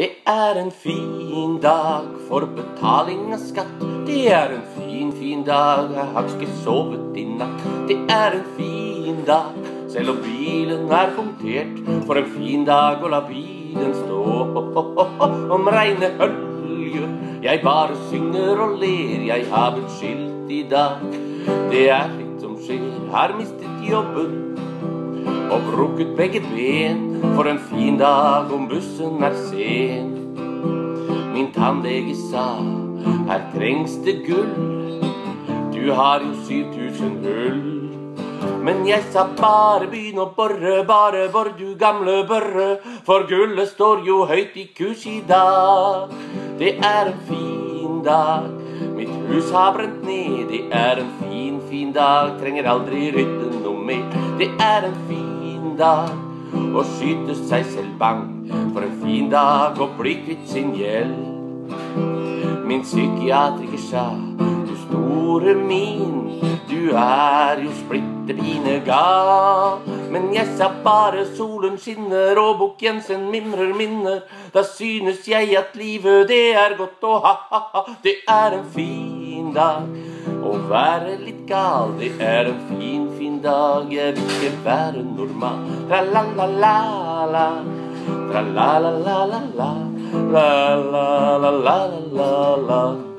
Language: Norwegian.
Det er en fin dag for betaling av skatt. Det er en fin, fin dag, jeg har ikke sovet i natt. Det er en fin dag, selv om bilen er punktert. For en fin dag å la bilen stå. Om reine høljer, jeg bare synger og ler. Jeg har blitt skilt i dag. Det er slikt som skjer, har mistet jobben og brukket begge ben for en fin dag om bussen er sen. Min tannlege sa her trengs det gull, du har jo 7000 hull. Men jeg sa bare begynn å bore, bare bor du gamle børre, for gullet står jo høyt i kurs i dag. Det er en fin dag, mitt hus har brent ned, det er en fin, fin dag, trenger aldri rydde noe mer. Det er en fin dag og skyte seg selv bang, for en fin dag å bli kvitt sin gjeld. Min psykiatriker sa du store min, du er jo splitter pine gal. Men jeg sa bare solen skinner og Bukk Jensen mimrer minner. Da synes jeg at livet det er godt å ha-ha-ha. Det er en fin dag å være litt gal. Det er en fin, fin dag, jeg vil ikke være normal. Tra-la-la-la-la, tra-la-la-la-la-la, la-la-la-la-la-la.